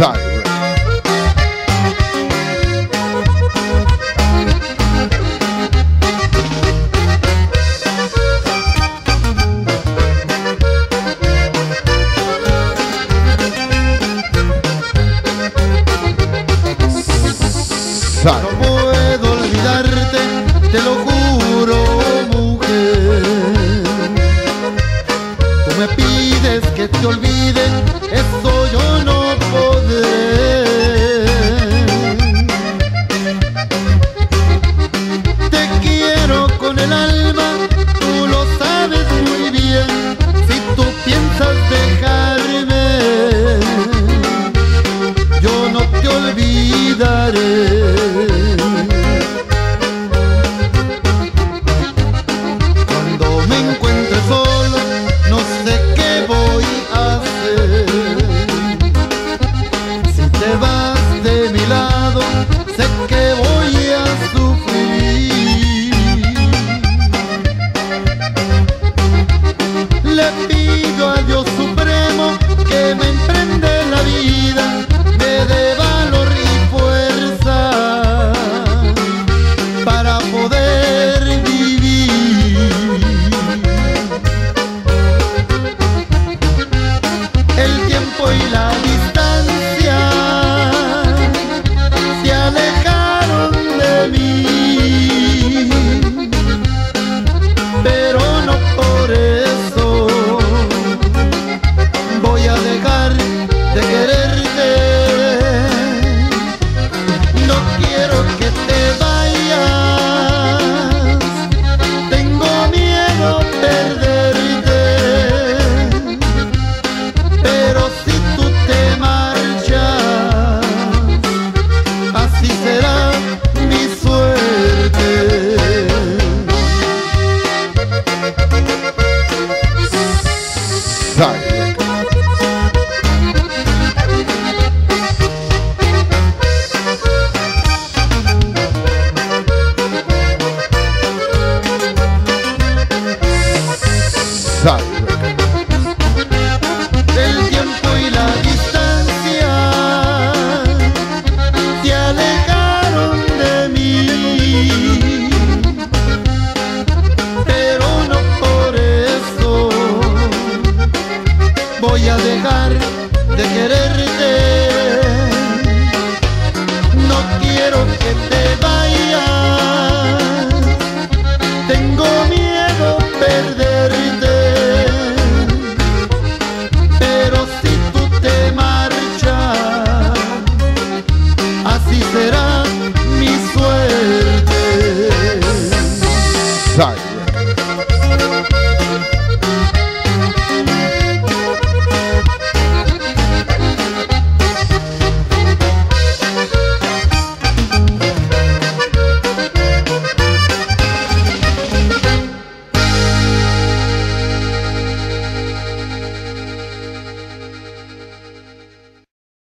Pues. No puedo olvidarte, te lo juro, mujer. Tú me pides que te olvide, eso yo no dejar de quererte. No quiero que te vayas.